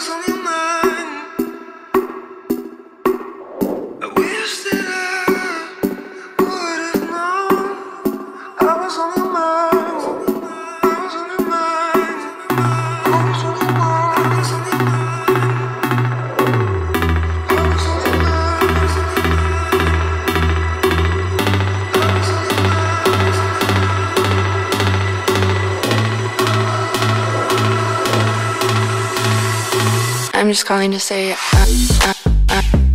I was on your mind. I'm just calling to say. Uh, uh, uh,